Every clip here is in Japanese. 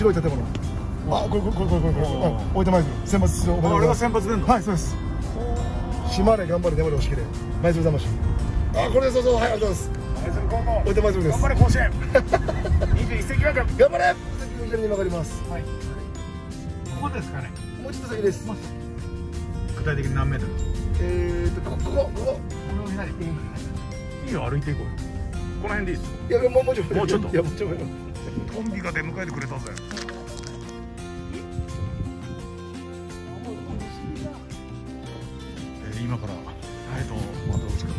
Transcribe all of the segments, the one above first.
白い建物。あ。これこれこれこれこれこれおうあ大分舞鶴選抜出場おめでとうございます先発出んのはいそうです島根頑張れ粘り押し切れ舞鶴魂あこれそうそうはいありがとうございます舞鶴高校大分舞鶴です頑張れ甲子園21世紀枠頑張れ先に曲がりますはいここですかねもうちょっと先です具体的に何メートルえーとここここここいいよ歩いていこうよこの辺でいいっすいやもうもうちょいもうちょっといやもうちょいコンビが出迎えてくれたぜ。えー今からえっと窓口から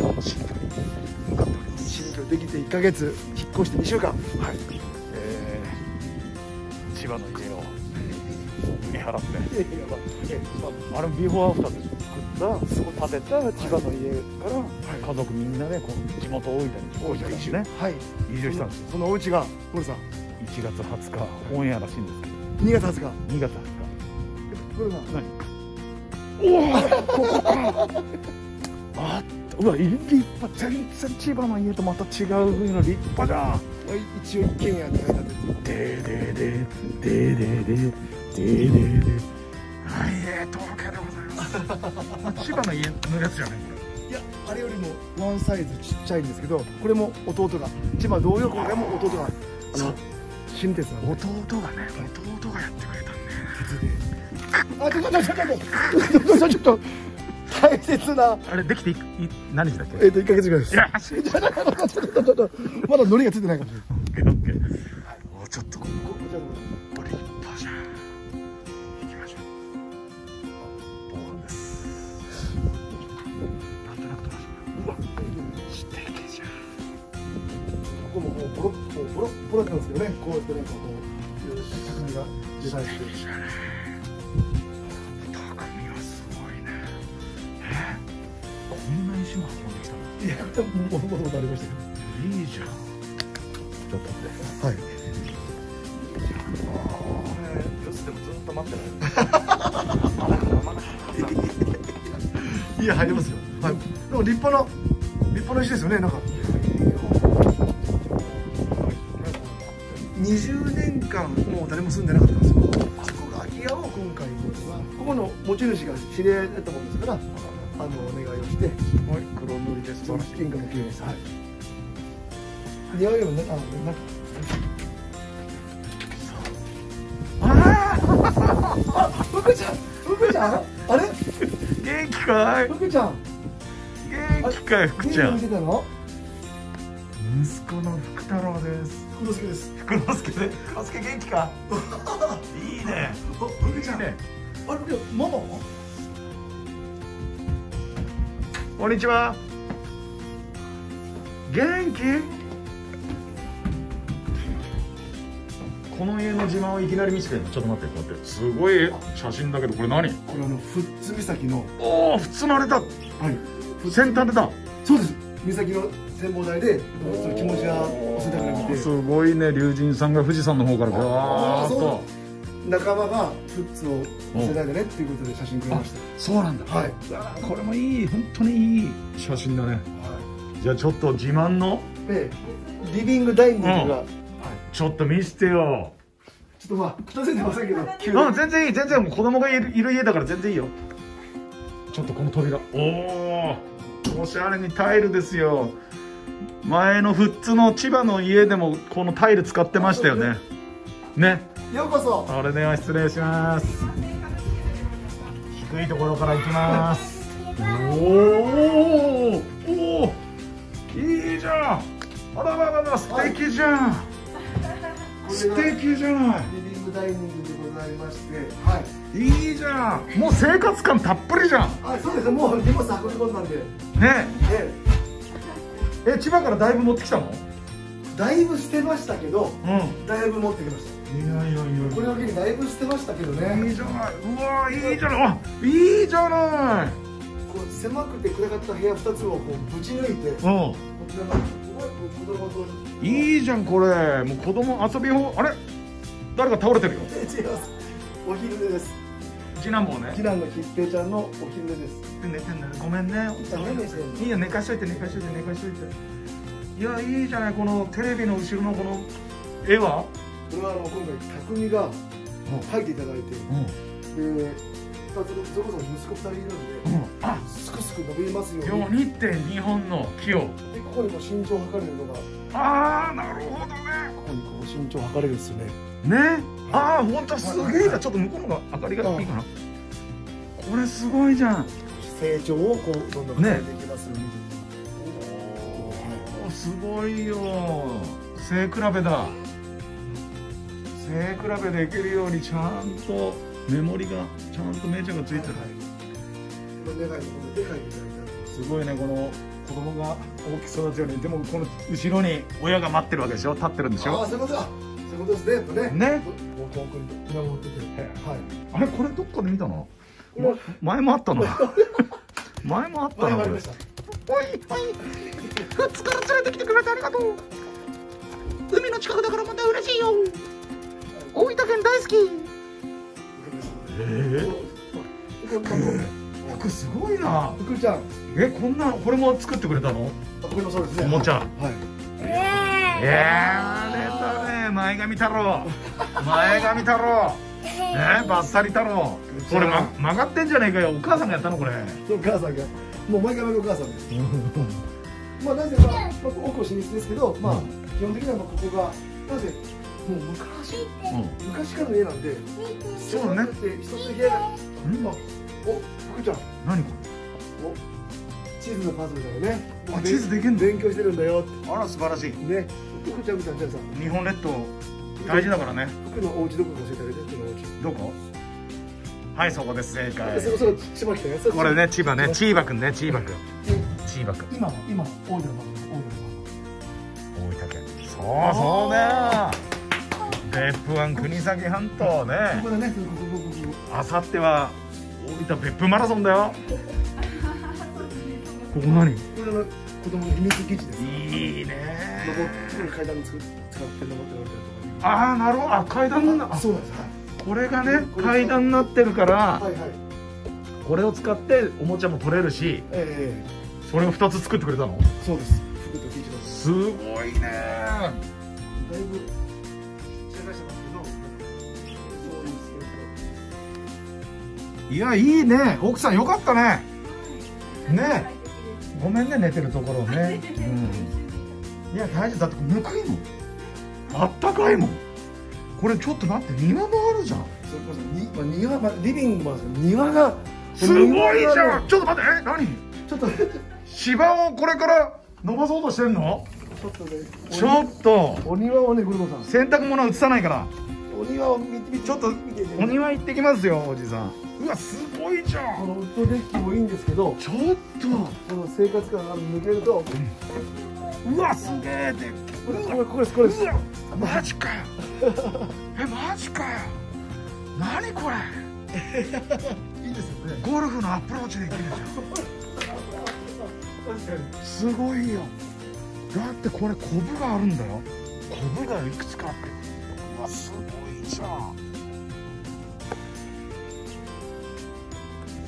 大分の新居に向かっております。新居できて1ヶ月引っ越して2週間。はい、えー、千葉の家を見払って。えまああれビフォーアフターで作った建てた千葉の家から家族みんなでこう地元大分に大分にねはい。移住したんです。よそのお家が森さん。1月20日オンエアらしいんですけど。2月20日。2月20森さん日何？おおここかあうわ立派。全然千葉の家とまた違う風の立派じゃん。一応一軒家に入ったんですででででででででではいえー東京でございます千葉の家のやつじゃないこいやあれよりもワンサイズちっちゃいんですけどこれも弟が千葉同様これも弟があの新鉄なんでれ弟がね弟がやってくれたんだよねあちょっとちょっとちょっとちょっとちょっと大切なあれできていい何時だっけえっと1ヶ月ぐらいですいやまだ海苔がついてないかもしれないボロボロなんですけどねこうやってなんかこういろいろ匠がデザインして匠はすごいねこんな石も運んできたのいいじゃんちょっと待ってはい四つでもずっと待ってないいや入りますよ。はい。でも立派な立派な石ですよねなんか20年間もう誰も住んでなかったんですよ。あそこが空き家を今回はここの持ち主が知り合いだったもんですからあのお願いをしてはい。黒塗りです。その金貨も綺麗ですはい。似合うよねあのなんかあ福ちゃん福ちゃん？あれ？元気かい。福ちゃん。元気かい福ちゃん。息子の福太郎です福之助です。福之助で福之助元気か？いいね。あ福ちゃん。ね。あれママはこんにちは。元気？この家の自慢をいきなり見せてるのちょっと待ってこうやって。すごい写真だけどこれ何？これあの富津岬のおお普通のあれだ。はい。先端でだ。そうです。岬の展望台で気持ちが忘れたくなくて。すごいね龍神さんが富士山の方からガーッと。仲間が富津を見せないでねっていうことで写真くれましそうなんだ。たはい、これもいい本当にいい写真だね。じゃあちょっと自慢の？でリビングダイニングが、うん。はい、ちょっと見せてよ。ちょっとまあ片付いてませんけどうん。全然いい全然もう子供がいるいる家だから全然いいよ。ちょっとこの扉。おおおしゃれにタイルですよ前の富津の千葉の家でもこのタイル使ってましたよね。ね。ようこそ。それでは失礼します。低いところから行きます。おーおおいいじゃん。あらららら素敵じゃん、こ素れがリ敵じゃない。ビングダイニングでございましてはい。い。いじゃん。もう生活感たっぷりじゃん。あそうです。ねもう荷物運び込んだんで。ね。ええ千葉からだいぶ持ってきたの？えだいぶ捨てましたけどうん。だいぶ持ってきましいやいやいやたこれだけにだいぶ捨てましたけどいね。いじゃない。うわいいじゃない。あいいじゃない。こう狭くて暗かった部屋2つをこうぶち抜いてこうちらがすごいいいじゃんこれ。もう子供遊びほあれ？誰か倒れてるよ。え 違います。お昼寝です次男坊ね。次男のきっぺいちゃんのお昼寝です。寝てんだよ。ごめんね。ダメですよいいよ寝かしといて寝かしといて寝かしといて。いやいいじゃないこのテレビの後ろのこの絵は？これはあの今回匠が描いていただいてうん。でそれこそ息子2人いるんでうん。あすくすく伸びますよう今に日2.2本の木を。でここにこう身長を測れるのが。こああなるほどね。こにこう身長を測れるんですよね。ねああ本当すげえな。ちょっと向こうのが明かりがいいかな。これすごいじゃん。成長をこうどんどん変えていきますよ。うに、おーすごいよ。背比べだ。背比べできるようにちゃんとメモリがちゃんとメジャーがついてる、すごいねこの子供が大きく育つようにでもこの後ろに親が待ってるわけでしょ。立ってるんでしああょそういうことだそういうことですねやっぱね。ね。遠くに見守ってて。はい。あれこれどっかで見たの？これ 前もあったな。前もあったなこれ。おいおい。フッツから連れてきてくれてありがとう。海の近くだからまた嬉しいよ。大分県大好き。えこれー、服すごいな。福ちゃん。えこんなのこれも作ってくれたの？あこれもそうですね。おもちゃ。はい。えー、出たね前髪太郎。前髪太郎。ねバッサリ太郎。これ、ま、曲がってんじゃねえかよ。お母さんがやったのこれ。お母さんが。もう毎回毎回お母さんです。まあなぜか、まあ、奥は秘密ですけどまあ基本的にはまあここがなぜもう昔うん。昔からの家なんでそうだねで一つの部屋がうん。まあお福ちゃん。何こお地図のパズルだよね。あ地図できんの？勉強してるんだよあら素晴らしい。ね。福ちゃちゃんじゃあさ。日本列島大事だからね。福のお家どこか教えてあげて福のお家どこ？はいそこです。正解。そろそろ千葉来たよ。これね千葉ね。チーバくんね。チーバくん。チーバくん。今は今大分の番大分県。そうそうだよ別府湾国東半島こね。あさっては大分別府マラソンだよここ何？これあの子供の秘密基地です。いいね。登って階段使って登っておいたりとかああなるほど。あ階段になああそうなんです。はい。これがね階段になってるからはいはい。これを使っておもちゃも取れるしええそれを2つ作ってくれたの？そうです。福と基地ですすごいね。だいぶいやいいね。奥さんよかったね。ねごめんね寝てるところね、うん、いや大丈夫。だってぬくいもん。あったかいもん。これちょっと待って庭もあるじゃん。それこそに、まあ、庭、まあ、リビングもあるんですけど庭がすごいじゃん。ちょっと待ってえ何？ちょっと。芝をこれから伸ばそうとしてんの？ちょっとねちょっと。お庭をねグルコさん。洗濯物は映さないからお庭を見て見て。ちょっとお庭行ってきますよおじさん。うわすごいじゃん。このウッドデッキもいいんですけどちょっと。この生活感が抜けると。うわすげえ。でこれこれこれこれうわマジかよ。えマジかよ。何これ。いいですよね。ゴルフのアプローチできるじゃん。すごいよ。だってこれコブがあるんだよ。コブがいくつかあって。うわすごいちゃ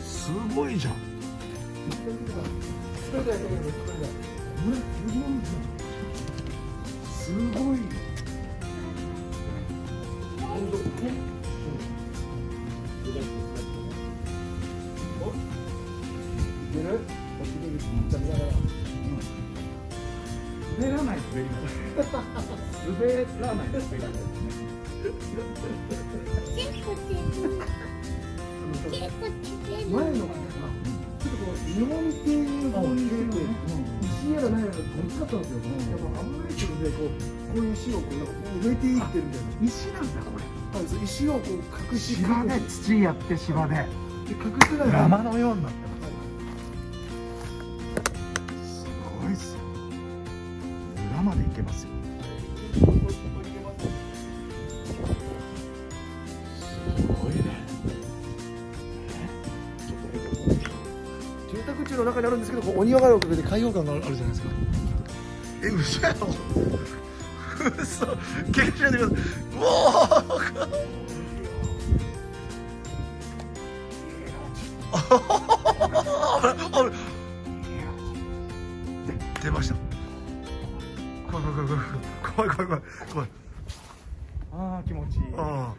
すごいじゃん。すごい。滑らない滑り方。滑らない滑りますね。前のちょっとこう日本系の石やらないやらがごつかったんですよ、やっぱ危ないっていうのでこうこういう石をこう植えていってるみたいな。石なんだこれ。石をこう隠し芝で土やって芝で。で隠してない山のようになってお庭があるおかげで開放感があるじゃないですか。え嘘。やろ嘘結構しないでくださいうわああれ。出ました。怖い怖い怖い怖い。怖い怖い怖い。ああ気持ちい。い。ああ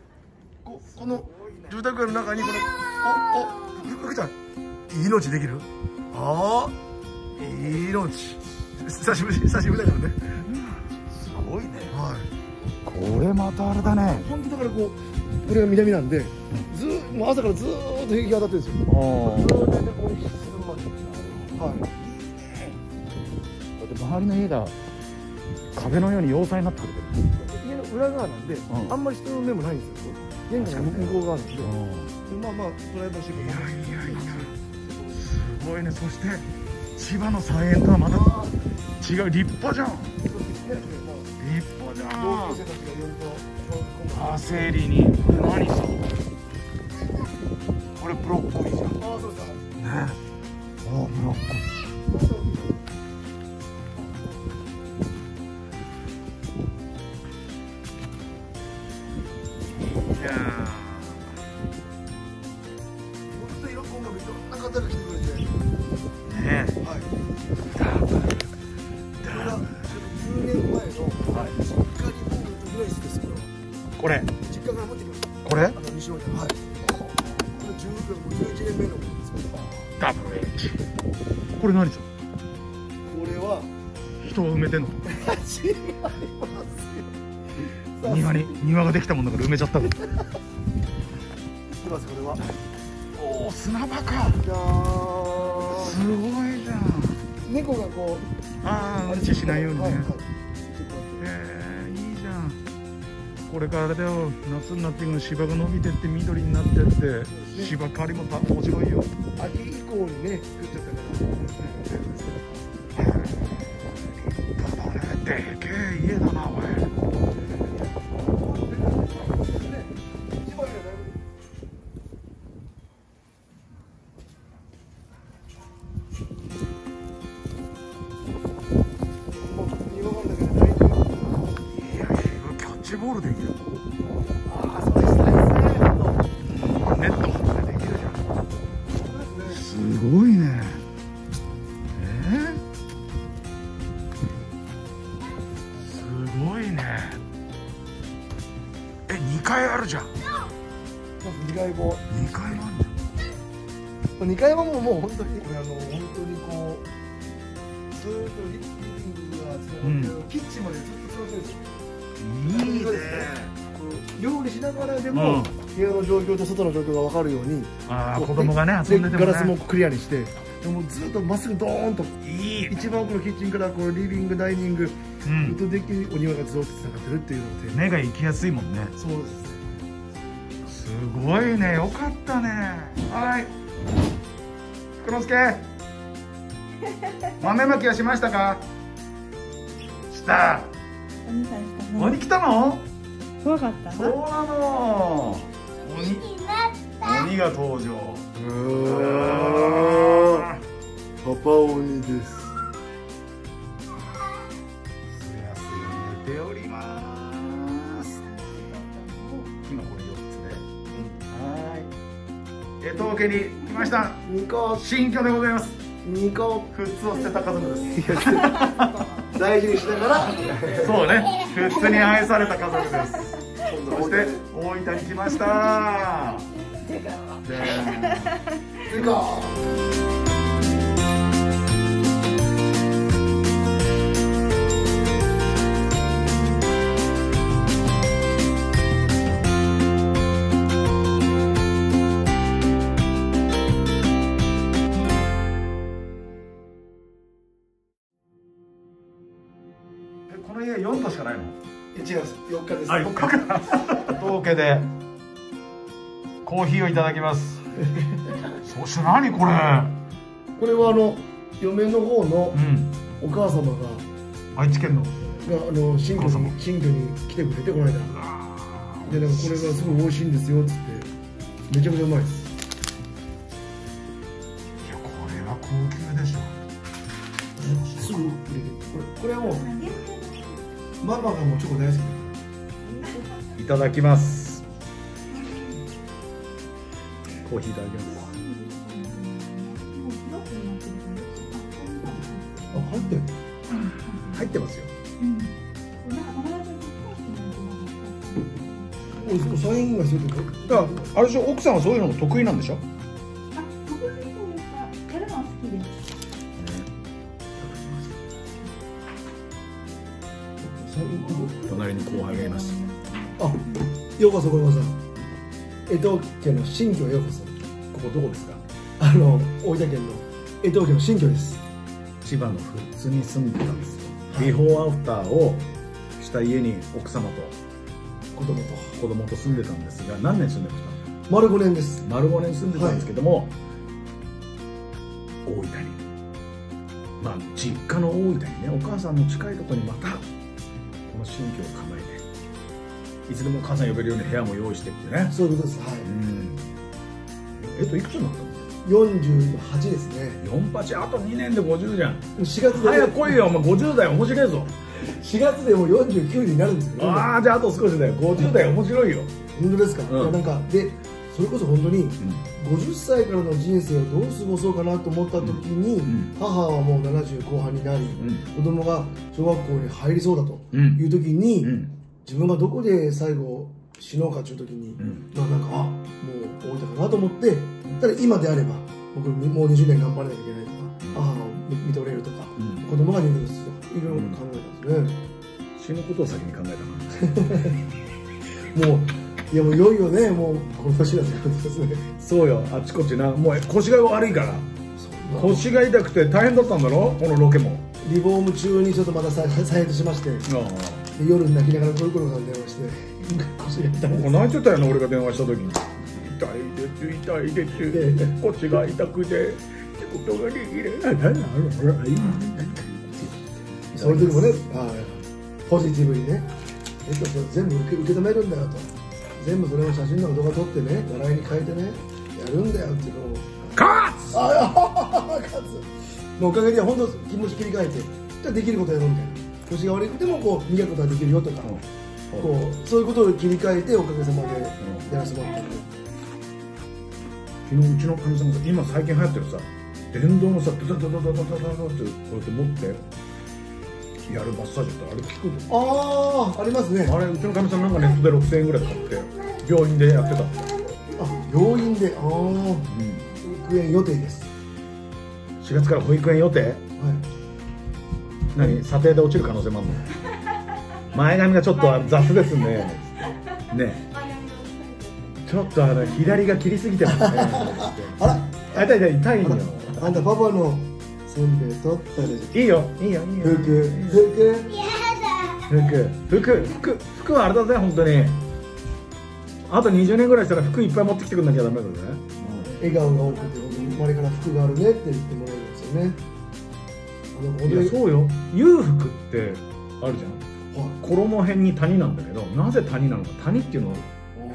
ここの住宅街の中にこのおお福ちゃん命できる久しぶり久しぶりだからね。すごいね。はい。これまたあれだね。本当だからこうこれが南なんでずーもう朝からずーっと日が当たってるんですよ。あずーっとここに沈むまではい。だって周りの家が壁のように要塞になってくれてる。家の裏側なんで、ん。あんまり人の目もないんですよ。玄関が向こう側なんで、うまあまあプライバシーもい。やいやいや。すごいね。そして千葉の菜園とはまた違う立派じゃん。立派じゃん。パセリに。これ。何さこれブロッコリーじゃん。ね。あブロッコリー。これ。実家から持ってきましたこれ？あの西はいこれ10もう11年目のものですダブルエッジ。これ何さこれは？人を埋めてんの？違いますよ庭に庭ができたもんだから埋めちゃったの。知ってますこれは。おお砂場か。すごいじゃん。猫がこうああうんちしないようにね、はいはいこれからあれだよ。夏になってくる芝が伸びてって緑になってって芝刈りもた面白いよ。秋以降にね作っちゃったから。ただねでけえ家だなおい2階あるじゃん。2階も。2階なんだ2階はもうもう本当にこれあの本当にこうずーっとリビングがつながってキッチンまでずっとつながってるんですよ。いいね。料理しながらでも、うん。部屋の状況と外の状況が分かるようにああ子供がねで遊んでてもガラスもねクリアにしてでもずっとまっすぐドーンと。いい一番奥のキッチンからこうリビングダイニングうん。とできるお庭がずっとつながってるっていうので、目が行きやすいもんね。そうです。ねすごいね。よかったね。はい。黒助。豆まきはしましたか？した。鬼さんしたね。鬼来たの？怖かった？そうな。なの。鬼。鬼が登場。うわー。パパ鬼ですすはい江藤家に来ました。ニコ。新居でございます。ニコ。フッツを捨てた家族です。大事にしながら。そうね。フッツに愛された家族です。そして大分に来ました。じか。当家でコーヒーをいただきます。そして何これ？これはあの嫁の方のうん。お母様が愛知県の。があの新居に新居に来てくれてこの間でなんかこれがすごい美味しいんですよっつってめちゃくちゃうまいですいや、これは高級でしょ。すぐ売れてこれこれはもうママがもうチョコ大好きだかいただきます。コーヒーいただきます。あ入ってる。入ってますよ、うん、サインがするだからあれしょ？奥さんはそういうの得意なんでしょ？隣に後輩がいます。あようこそこようこそ江東家の新居へようこそ。ここどこですか？あの大分県の江東家の新居です。千葉の富津に住んでたんですよ。ビフォーアフターをした家に奥様と子供と。子供と住んでたんですが何年住んでまし丸5年です。た丸5年住んでたんですけども、大分に。まあ実家の大分にねお母さんの近いところにまたこの新居を構えていつでもお母さん呼べるように部屋も用意してってね。そういうことです。はうん。えっといくつになったの？い48ですね。4八？あと2年で50じゃん。4月で早く来いよ。お前50代面白いぞ。4月でもう49になるんですけど。ああじゃああと少しだよ。50代面白いよ、本当ですか、うん。いやなんかでそれこそ本当に50歳からの人生をどう過ごそうかなと思った時に、ん。母はもう70後半になり、うん。子供が小学校に入りそうだとうん。いう時に、うん自分がどこで最後死のうかという時に、ん。まあなんかあもう終えたかなと思ってただ今であれば僕もう20年頑張らなきゃいけないとか母を見とれるとか、うん。子供が入学するとかいろいろ考えたんですね、死ぬことを先に考えたな もういやもういよいよねもうこの年だということですね。そうよあっちこっちな。もう腰が悪いから。腰が痛くて大変だったんだろ？このロケも。リフォーム中にちょっとまた再再発しまして。であ夜泣きながらコロコロさんに電話して。腰が痛いですあ泣いてたよな俺が電話した時に。痛いです痛いです。腰が痛くて仕事ができれないその時もねはいポジティブにねえっとそれ全部受け受け止めるんだよと。全部それを写真の動画撮ってね笑いに変えてねやるんだよっていうのを。カツああ 勝つ。のおかげで本当気持ち切り替えてじゃあできることやろうみたいな腰が悪くてもこう磨くことができるよとか、こうそういうことを切り替えておかげさまでやらせてもらってる、昨日うちのかみさんがさ今最近流行ってるさ電動のさダダダダダダダダってこうやって持ってやるマッサージってあれ聞くの？ああありますね。あれうちのかみさんなんかネットで6000円ぐらい買って病院でやってた。あ病院でああ保育園予定です。4月から保育園予定？はい何査定で落ちる可能性もあるの？前髪がちょっと雑ですね。ね。ちょっとあの左が切りすぎてますね。あら。あ痛い痛い痛いよ。あんたパパのせんべい取ったでしいいよ。いいよ。いいよ。ょ服？服服服。服。服はあれだぜ本当に。あと20年ぐらいしたら服いっぱい持ってきてくんなきゃダメだぜ、笑顔が多くて本当に周りから服があるねって言ってもらえるんですよねそうよ。裕福ってあるじゃん。は衣辺に谷なんだけどなぜ谷なのか。谷っていうのは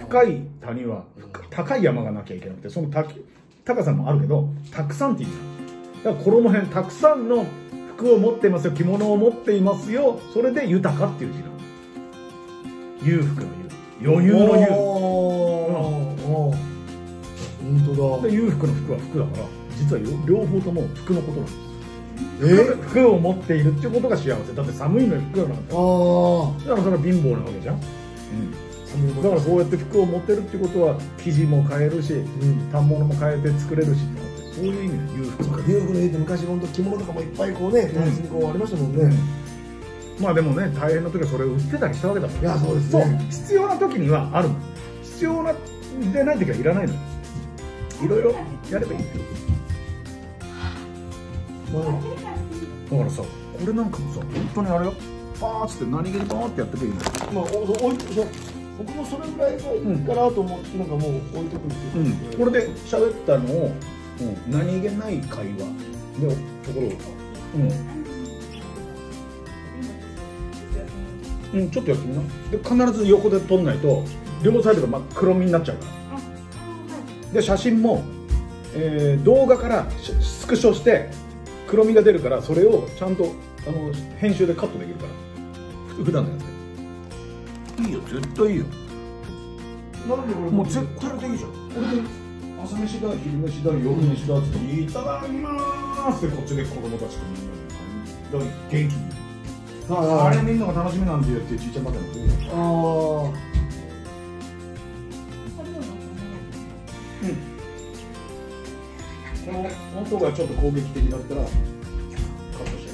深い谷は深高い山がなきゃいけなくてその高高さもあるけどたくさんって意味なのだから衣辺たくさんの服を持っていますよ。着物を持っていますよ。それで豊かっていう字なの裕福の裕。余裕の裕。本当だ。で裕福の服は服だから実はよ両方とも服のことなんです。え服を持っているっていうことが幸せ。だって寒いのに服がなかったああだからそれは貧乏なわけじゃん、寒いもだからこうやって服を持ってるってことは生地も変えるしうん。反物も変えて作れるしそういう意味で裕福裕福の家って昔本当着物とかもいっぱいこうねタンスにこうありましたもんね、まあでもね大変な時はそれを売ってたりしたわけだから。いやそうですそう。ね必要な時にはあるの必要なでない時はいらないの。よいろいろやればいいってこまあ。とだからさこれなんかもさ本当にあれよ。パーッつって何気にパーってやってくれいいんだよまあ、おお置いてそう。僕もそれぐらいがいいかなと思って、なんかもう置いてくるっていう。か、これで喋ったのを、うん、何気ない会話。でところを、うん。うん、ちょっとやってみな。で必ず横で撮んないと両サイドが真っ黒みになっちゃうから。で写真も、えー動画からしスクショして黒みが出るからそれをちゃんとあの編集でカットできるから。ふ普段のやつで。いいよ絶対いいよ。なんでこれもう絶対でいいじゃん。これで朝飯だ昼飯だ夜飯だっつっていただきまーすってこっちで子供たちとみんなで。元気に。ああれ見るのが楽しみなんでってちいちゃいまでのああこの音がちょっと攻撃的だったらカットしちゃ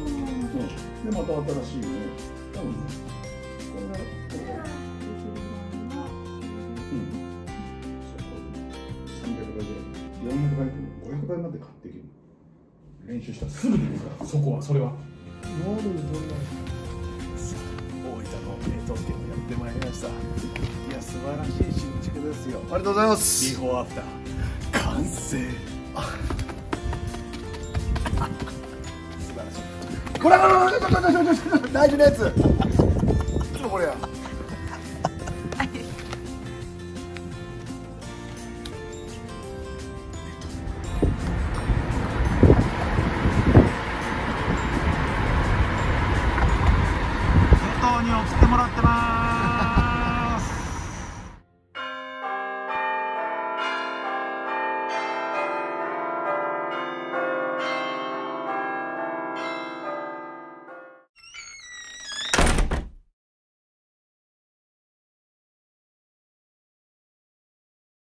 う、うん、でまた新しいね。多分ねこれがこれがうんそう300倍ぐらい400倍500倍まで買っていける練習したらすぐできるからそこはそれは大分の冷凍店にやってまいりましたいや素晴らしい新築ですよありがとうございまビすフォーアフター完成 これこれこれこれこれこれこれ大事なやついつもこれや